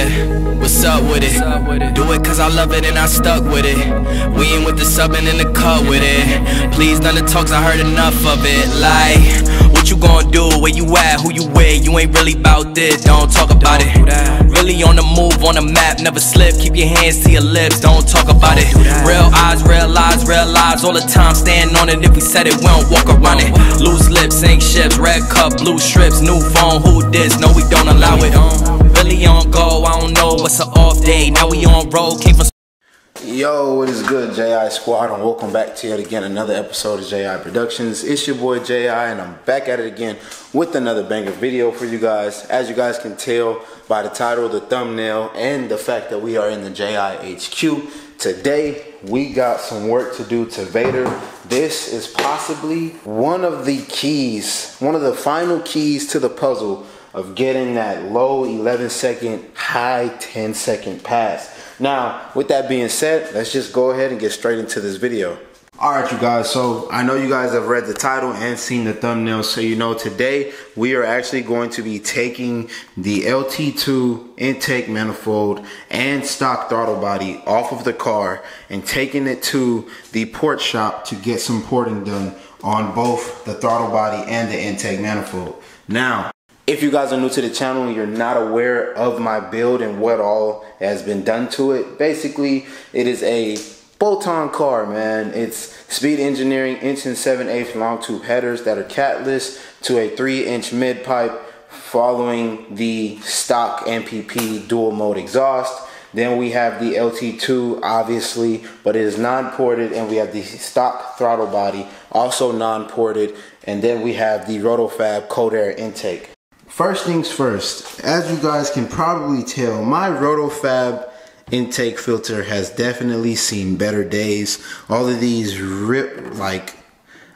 Yeah, what's up with it? Do it cause I love it and I stuck with it. We ain't with the subbing in the cut with it. Please, none of the talks, I heard enough of it. Like, what you gonna do? Where you at? Who you with? You ain't really about this, don't talk about it. Really on the move, on the map, never slip. Keep your hands to your lips, don't talk about it. Real eyes, real lies, real lives all the time. Stand on it if we said it, we don't walk around it. Loose lips, sink ships, red cup, blue strips, new phone, who this? No, we don't allow it. Really on go, I don't know an off day. Now we on road, came from Yo, what is good, JI Squad, and welcome back to yet again another episode of JI Productions. It's your boy JI, and I'm back at it again with another banger video for you guys. As you guys can tell by the title, the thumbnail, and the fact that we are in the JI HQ, today we got some work to do to Vader. This is possibly one of the keys, one of the final keys to the puzzle of getting that low 11 second, high 10 second pass. Now, with that being said, let's just go ahead and get straight into this video. All right, you guys, so I know you guys have read the title and seen the thumbnail, so you know today we are actually going to be taking the LT2 intake manifold and stock throttle body off of the car and taking it to the port shop to get some porting done on both the throttle body and the intake manifold. Now, if you guys are new to the channel and you're not aware of my build and what all has been done to it, basically it is a bolt-on car, man. It's speed engineering inch and 7 8 long tube headers that are catless to a 3 inch mid pipe following the stock MPP dual mode exhaust. Then we have the LT2, obviously, but it is non-ported, and we have the stock throttle body, also non-ported, and then we have the Rotofab cold air intake. First things first, as you guys can probably tell, my Rotofab intake filter has definitely seen better days. All of these rip, like,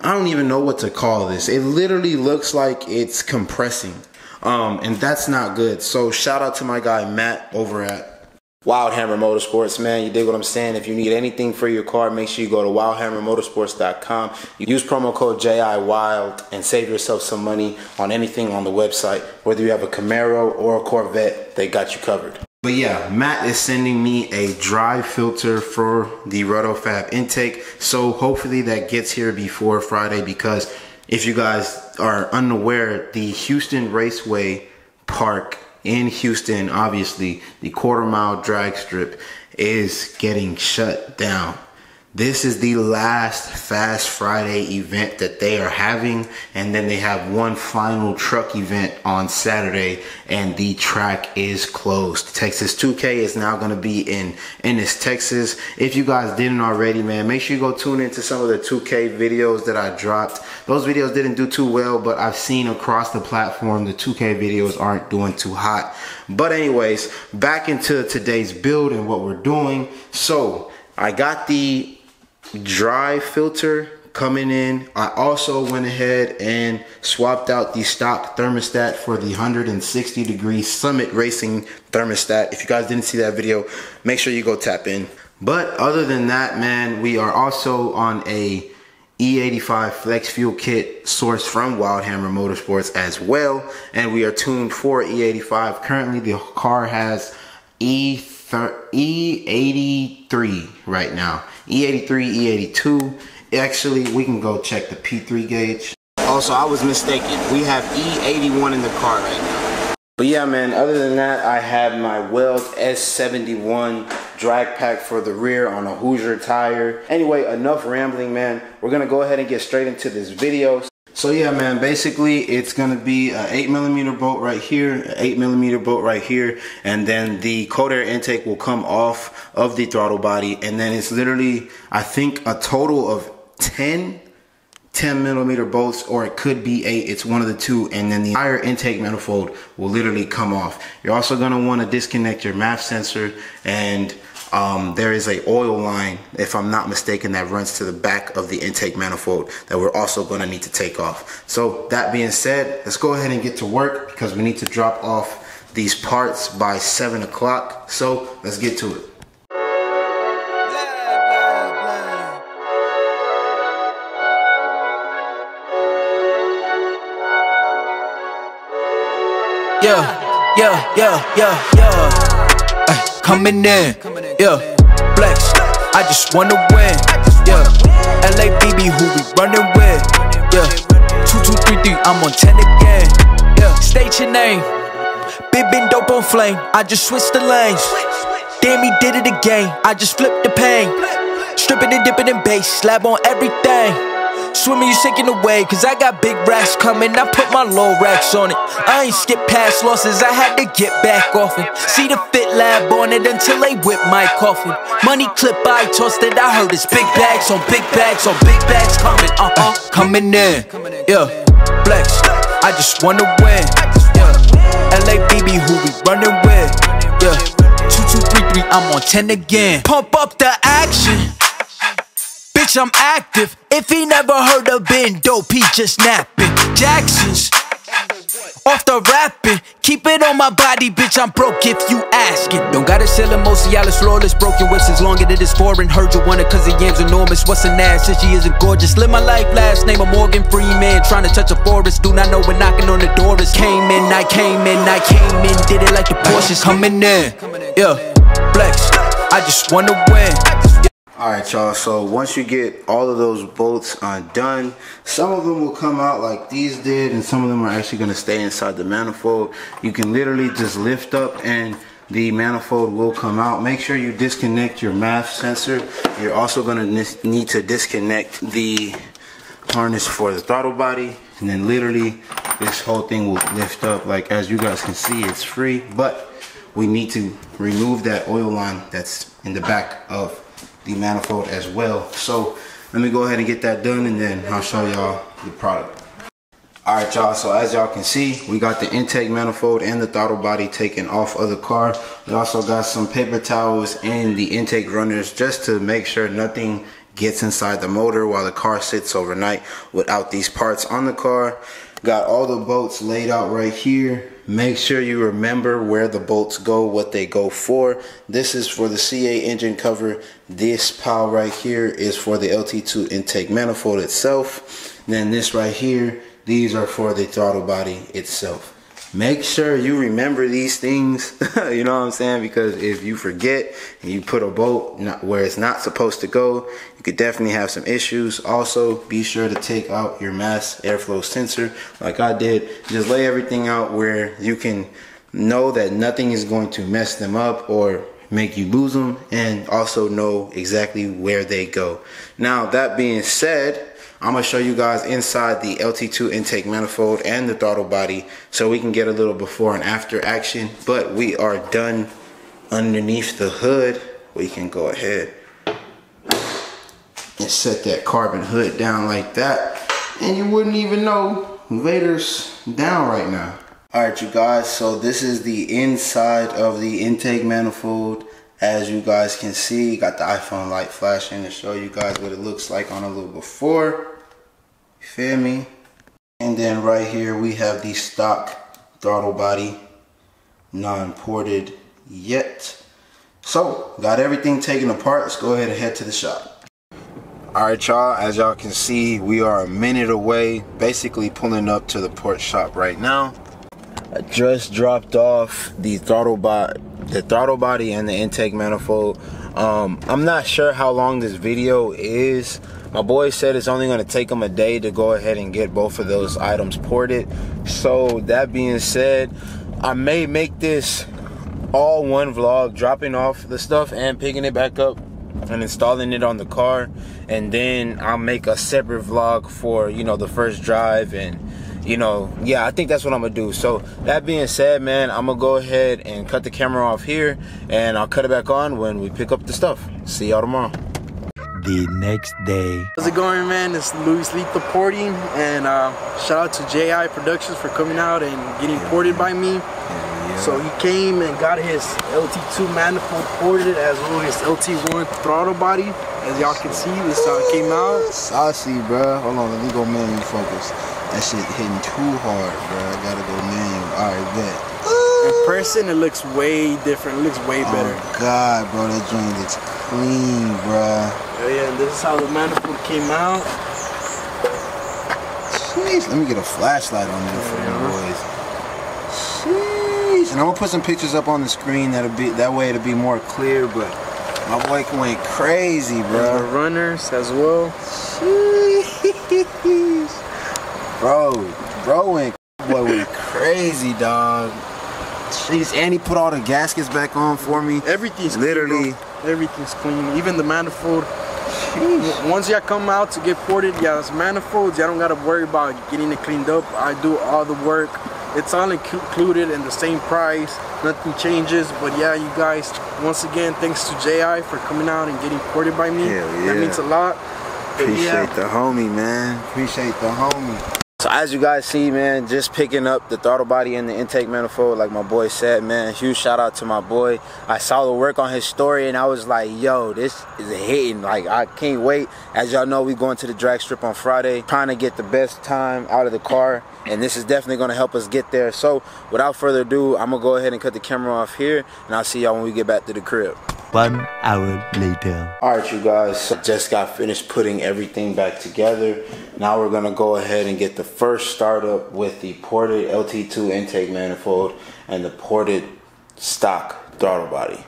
I don't even know what to call this. It literally looks like it's compressing. Um, and that's not good. So shout out to my guy Matt over at Wild Hammer Motorsports, man. You dig what I'm saying? If you need anything for your car, make sure you go to wildhammermotorsports.com. Use promo code JIWILD and save yourself some money on anything on the website. Whether you have a Camaro or a Corvette, they got you covered. But yeah, Matt is sending me a dry filter for the Rotofab intake. So hopefully that gets here before Friday because if you guys are unaware, the Houston Raceway Park in Houston, obviously, the quarter mile drag strip is getting shut down. This is the last Fast Friday event that they are having, and then they have one final truck event on Saturday, and the track is closed. Texas 2K is now going to be in Ennis, Texas. If you guys didn't already, man, make sure you go tune into some of the 2K videos that I dropped. Those videos didn't do too well, but I've seen across the platform the 2K videos aren't doing too hot. But anyways, back into today's build and what we're doing. So I got the dry filter coming in. I also went ahead and swapped out the stock thermostat for the 160 degree Summit Racing thermostat. If you guys didn't see that video, make sure you go tap in. But other than that, man, we are also on a E85 flex fuel kit sourced from Wildhammer Motorsports as well. And we are tuned for E85. Currently, the car has E E83 right now. E83, E82. Actually, we can go check the P3 gauge. Also, I was mistaken. We have E81 in the car right now. But yeah, man, other than that, I have my Weld S71 drag pack for the rear on a Hoosier tire. Anyway, enough rambling, man. We're going to go ahead and get straight into this video. So yeah, man, basically it's gonna be an eight millimeter bolt right here, eight millimeter bolt right here, and then the cold air intake will come off of the throttle body, and then it's literally, I think, a total of 10 10 millimeter bolts or it could be eight it's one of the two and then the entire intake manifold will literally come off. You're also want to disconnect your MAF sensor and um, there is a oil line, if I'm not mistaken, that runs to the back of the intake manifold that we're also going to need to take off. So that being said, let's go ahead and get to work because we need to drop off these parts by 7 o'clock. So let's get to it. Yeah, yeah, yeah, yeah, yeah. Coming in. Yeah, flex. I just wanna win. Yeah, LABB, who we running with. Yeah, two two three three. I'm on ten again. Yeah, state your name. Big been dope on flame. I just switched the lanes. Damn, he did it again. I just flipped the pain. Stripping and dipping in bass, slab on everything. Swimming, you sinking away, cause I got big racks coming. I put my low racks on it. I ain't skip past losses, I had to get back off it. See the fit lab on it until they whip my coffin. Money clip, I tossed it, I heard it's big bags on big bags on big bags coming, uh uh, coming in. Yeah, flex, I just wanna win. Yeah, LABB, who we running with. Yeah, two, two, three, three, I'm on 10 again. Pump up the action. I'm active. If he never heard of Ben Dope, he just napping. Jackson's off the rapping. Keep it on my body, bitch. I'm broke if you asking. Don't gotta sell him, Mosialis, flawless. Broken whips as long as it is foreign. Heard you want it cause the yam's enormous. What's an ass since she isn't gorgeous? Live my life, last name of Morgan Freeman. Trying to touch a forest. Do not know when knocking on the door is. Came in, I came in, I came in. Did it like the Porsches coming in. Yeah, flex. I just wanna win. All right, y'all. So once you get all of those bolts uh, undone, some of them will come out like these did, and some of them are actually going to stay inside the manifold. You can literally just lift up and the manifold will come out. Make sure you disconnect your MAF sensor. You're also going to need to disconnect the harness for the throttle body. And then literally this whole thing will lift up. Like as you guys can see, it's free, but we need to remove that oil line that's in the back of the manifold as well. So let me go ahead and get that done and then I'll show y'all the product. Alright y'all, so as y'all can see, we got the intake manifold and the throttle body taken off of the car. We also got some paper towels and the intake runners just to make sure nothing gets inside the motor while the car sits overnight without these parts on the car. Got all the bolts laid out right here. Make sure you remember where the bolts go, what they go for. This is for the CA engine cover. This pile right here is for the LT2 intake manifold itself. Then this right here, these are for the throttle body itself make sure you remember these things. You know what i'm saying? Because if you forget and you put a bolt where it's not supposed to go you could definitely have some issues. Also be sure to take out your mass airflow sensor like i did. Just lay everything out where you can know that nothing is going to mess them up or make you lose them and also know exactly where they go. Now that being said I'm gonna show you guys inside the LT2 intake manifold and the throttle body so we can get a little before and after action but we are done underneath the hood. We can go ahead and set that carbon hood down like that. And you wouldn't even know Vader's down right now. Alright you guys so this is the inside of the intake manifold as you guys can see got the iphone light flashing to show you guys what it looks like on a little before. You feel me? And then right here we have the stock throttle body. Non-ported yet. So got everything taken apart. Let's go ahead and head to the shop. Alright y'all. As y'all can see we are a minute away basically pulling up to the port shop right now. I just dropped off the throttle body the throttle body and the intake manifold. Um, I'm not sure how long this video is. My boy said it's only going to take him a day to go ahead and get both of those items ported. So that being said, I may make this all one vlog, dropping off the stuff and picking it back up and installing it on the car. And then I'll make a separate vlog for, you know, the first drive and you know, yeah, I think that's what I'm gonna do. So that being said, man, I'm gonna go ahead and cut the camera off here, and I'll cut it back on when we pick up the stuff. See y'all tomorrow. The next day. How's it going, man? It's Luis Lethal Porting, and uh, shout out to JI Productions for coming out and getting ported by me. So he came and got his LT2 manifold ported as well as his LT1 throttle body. As y'all can see, this uh, came out. Saucy, bro. Hold on, let me go manual focus. That shit hitting too hard, bro. I gotta go manual. Alright, bet. In person, it looks way different. It looks way better. Oh, God, bro. That joint looks clean, bro. Oh, yeah, and this is how the manifold came out. Jeez. Let me get a flashlight on there for you boys. Jeez. And I'm gonna put some pictures up on the screen that'll be that way it'll be more clear. But my boy went crazy, The bro. runners as well. Bro, bro went boy went crazy, dog. Jeez, and he put all the gaskets back on for me. Everything's Literally. bro. everything's clean. Even the manifold. W- Once y'all come out to get ported, yeah, it's manifolds. Y'all don't gotta worry about getting it cleaned up. I do all the work. It's all included in the same price. Nothing changes. But yeah, you guys, once again, thanks to JI for coming out and getting ported by me. Hell That means a lot. Appreciate yeah, the homie, man. Appreciate the homie. So as you guys see, man, just picking up the throttle body and the intake manifold, like my boy said, man. Huge shout out to my boy. I saw the work on his story and I was like, yo, this is hitting. Like I can't wait. As y'all know, we going to the drag strip on Friday, trying to get the best time out of the car. And this is definitely gonna help us get there. So without further ado, I'm gonna go ahead and cut the camera off here and I'll see y'all when we get back to the crib. One hour later. All right, you guys, I just got finished putting everything back together. Now we're gonna go ahead and get the first startup with the ported LT2 intake manifold and the ported stock throttle body.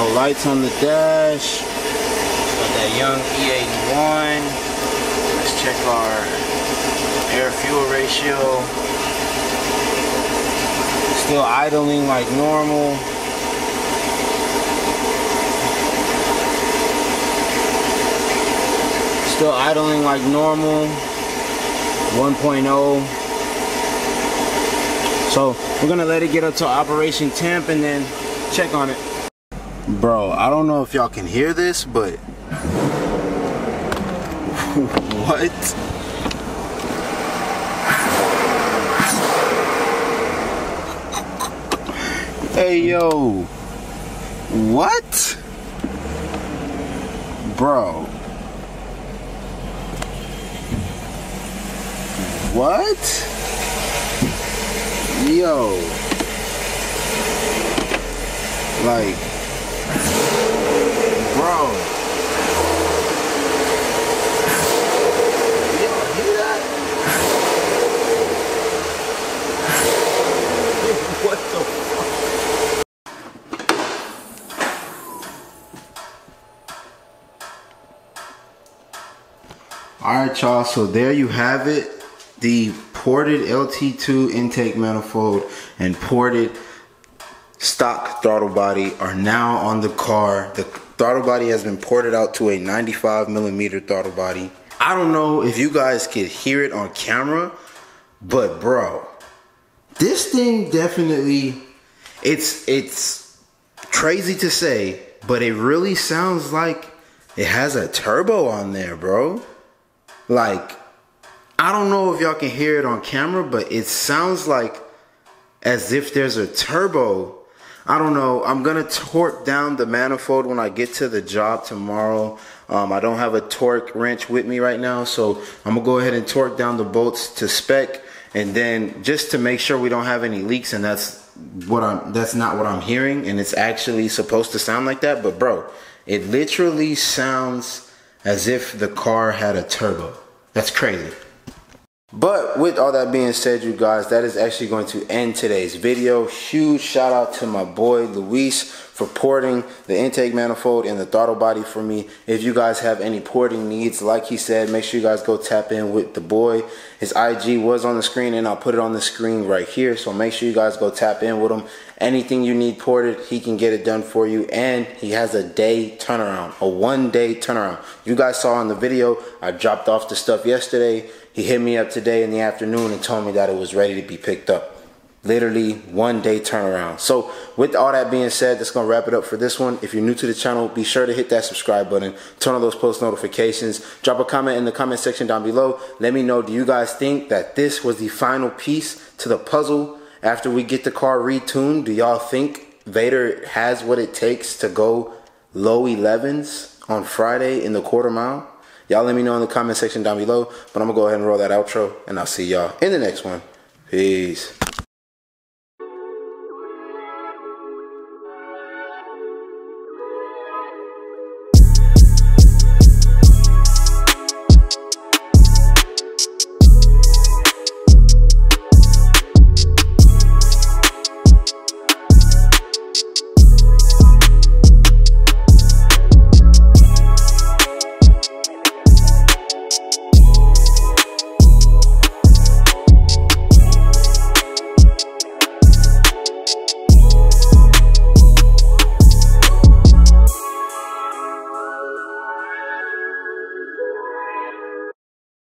No lights on the dash. Got that young E81. Let's check our air fuel ratio. Still idling like normal. Still idling like normal. 1.0. So we're gonna let it get up to operation temp and then check on it. Bro, I don't know if y'all can hear this, but what? Hey yo. What? Bro. What? Yo. Like Bro. Y'all hear that? what the fuck? Alright y'all, so there you have it. The ported LT2 intake manifold and ported stock throttle body are now on the car. The throttle body has been ported out to a 95 millimeter throttle body. I don't know if you guys could hear it on camera, but bro, this thing definitely it's it's crazy to say, but it really sounds like it has a turbo on there, bro. Like I don't know if y'all can hear it on camera, but it sounds like as if there's a turbo. I don't know. I'm gonna torque down the manifold when I get to the job tomorrow. Um, I don't have a torque wrench with me right now, so I'm gonna go ahead and torque down the bolts to spec, and then just to make sure we don't have any leaks. And that's what I'm. That's not what I'm hearing, and it's actually supposed to sound like that. But bro, it literally sounds as if the car had a turbo. That's crazy. But with all that being said, you guys, that is actually going to end today's video. Huge shout out to my boy Luis for porting the intake manifold and the throttle body for me. If you guys have any porting needs, like he said, make sure you guys go tap in with the boy. His IG was on the screen and I'll put it on the screen right here. So make sure you guys go tap in with him. Anything you need ported, he can get it done for you. And he has a day turnaround, a one day turnaround. You guys saw in the video, I dropped off the stuff yesterday he hit me up today in the afternoon and told me that it was ready to be picked up. Literally one day turnaround. So with all that being said, that's gonna wrap it up for this one. If you're new to the channel, be sure to hit that subscribe button, turn on those post notifications, drop a comment in the comment section down below. Let me know, do you guys think that this was the final piece to the puzzle after we get the car retuned? Do y'all think Vader has what it takes to go low 11s on Friday in the quarter mile? Y'all let me know in the comment section down below. But I'm going to go ahead and roll that outro. And I'll see y'all in the next one. Peace.